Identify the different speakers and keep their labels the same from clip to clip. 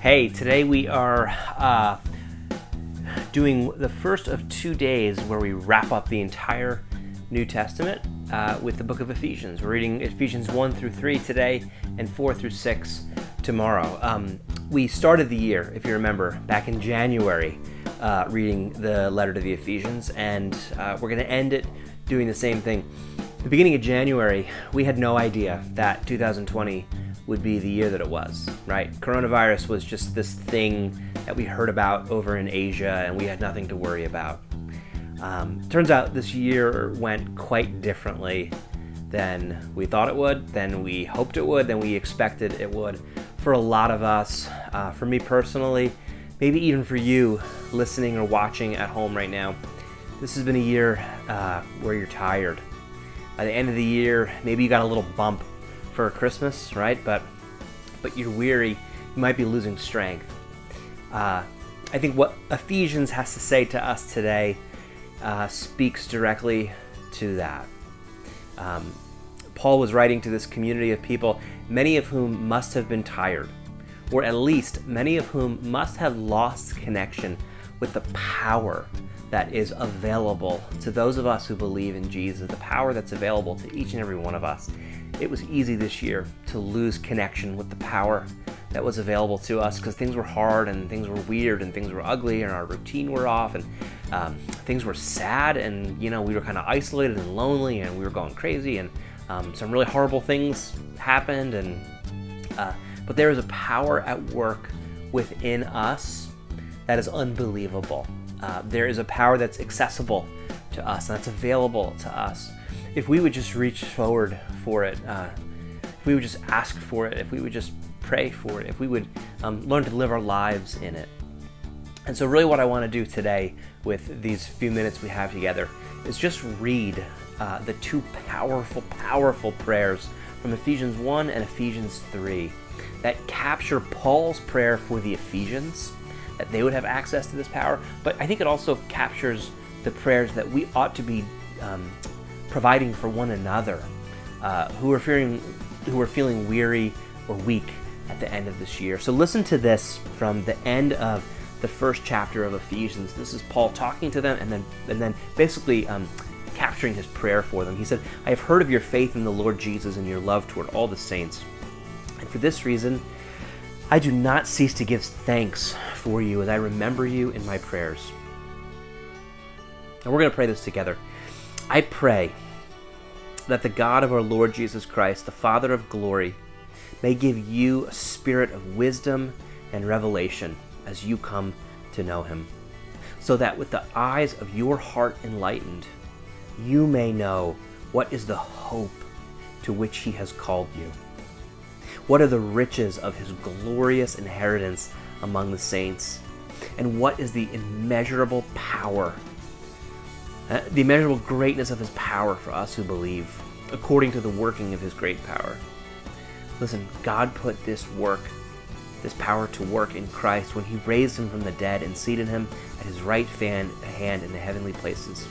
Speaker 1: Hey, today we are uh, doing the first of two days where we wrap up the entire New Testament uh, with the book of Ephesians. We're reading Ephesians 1 through 3 today and 4 through 6 tomorrow. Um, we started the year, if you remember, back in January, uh, reading the letter to the Ephesians, and uh, we're going to end it doing the same thing. The beginning of January, we had no idea that 2020 would be the year that it was, right? Coronavirus was just this thing that we heard about over in Asia and we had nothing to worry about. Um, turns out this year went quite differently than we thought it would, than we hoped it would, than we expected it would. For a lot of us, uh, for me personally, maybe even for you listening or watching at home right now, this has been a year uh, where you're tired. By the end of the year, maybe you got a little bump for Christmas, right? But but you're weary, you might be losing strength. Uh, I think what Ephesians has to say to us today uh, speaks directly to that. Um, Paul was writing to this community of people, many of whom must have been tired, or at least many of whom must have lost connection with the power that is available to those of us who believe in Jesus, the power that's available to each and every one of us. It was easy this year to lose connection with the power that was available to us because things were hard and things were weird and things were ugly and our routine were off and um, things were sad and you know we were kind of isolated and lonely and we were going crazy and um, some really horrible things happened and uh, but there is a power at work within us that is unbelievable uh, there is a power that's accessible to us and that's available to us if we would just reach forward for it, uh, if we would just ask for it, if we would just pray for it, if we would um, learn to live our lives in it. And so, really, what I want to do today with these few minutes we have together is just read uh, the two powerful, powerful prayers from Ephesians 1 and Ephesians 3 that capture Paul's prayer for the Ephesians, that they would have access to this power, but I think it also captures the prayers that we ought to be um, providing for one another uh, who are feeling who are feeling weary or weak at the end of this year. So listen to this from the end of the first chapter of Ephesians. This is Paul talking to them and then and then basically um, capturing his prayer for them. He said, "I have heard of your faith in the Lord Jesus and your love toward all the saints, and for this reason." I do not cease to give thanks for you as I remember you in my prayers. And we're going to pray this together. I pray that the God of our Lord Jesus Christ, the Father of glory, may give you a spirit of wisdom and revelation as you come to know him, so that with the eyes of your heart enlightened, you may know what is the hope to which he has called you. What are the riches of his glorious inheritance among the saints? And what is the immeasurable power uh, the immeasurable greatness of his power for us who believe, according to the working of his great power. Listen, God put this work, this power to work in Christ when he raised him from the dead and seated him at his right hand in the heavenly places,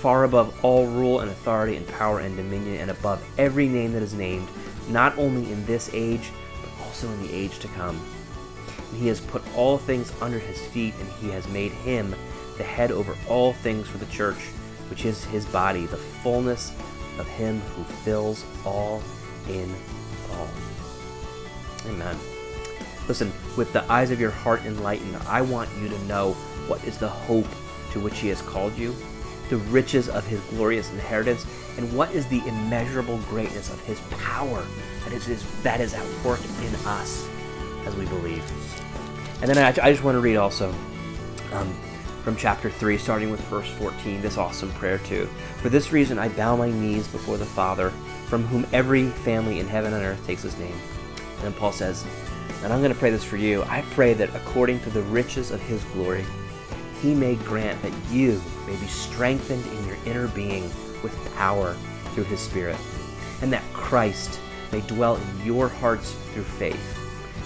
Speaker 1: far above all rule and authority and power and dominion, and above every name that is named, not only in this age, but also in the age to come. And he has put all things under his feet, and he has made him the head over all things for the church, which is his body, the fullness of him who fills all in all. Amen. Listen, with the eyes of your heart enlightened, I want you to know what is the hope to which he has called you, the riches of his glorious inheritance, and what is the immeasurable greatness of his power that is, that is at work in us as we believe. And then I, I just want to read also um, from chapter 3, starting with verse 14, this awesome prayer too. For this reason I bow my knees before the Father, from whom every family in heaven and earth takes his name. And then Paul says, and I'm going to pray this for you. I pray that according to the riches of his glory, he may grant that you may be strengthened in your inner being with power through his Spirit, and that Christ may dwell in your hearts through faith.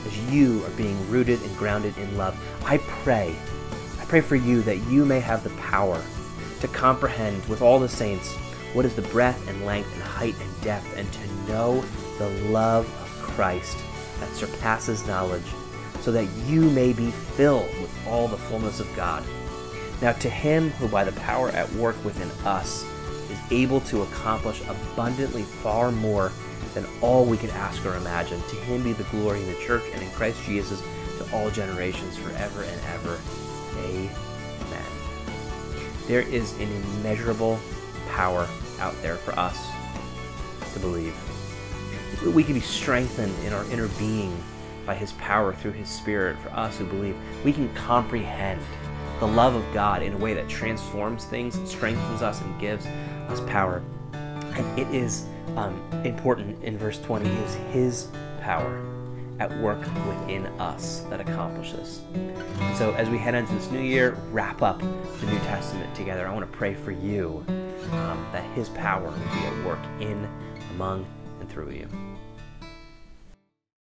Speaker 1: As you are being rooted and grounded in love, I pray I pray for you that you may have the power to comprehend with all the saints what is the breadth and length and height and depth, and to know the love of Christ that surpasses knowledge, so that you may be filled with all the fullness of God. Now, to him who by the power at work within us is able to accomplish abundantly far more than all we could ask or imagine, to him be the glory in the church and in Christ Jesus to all generations forever and ever. Amen. There is an immeasurable power out there for us to believe. We can be strengthened in our inner being by His power through His Spirit for us who believe. We can comprehend the love of God in a way that transforms things, strengthens us, and gives us power. And it is um, important in verse 20 is His power at work within us that accomplishes. So as we head into this new year, wrap up the New Testament together. I want to pray for you um, that His power will be at work in, among, and through you.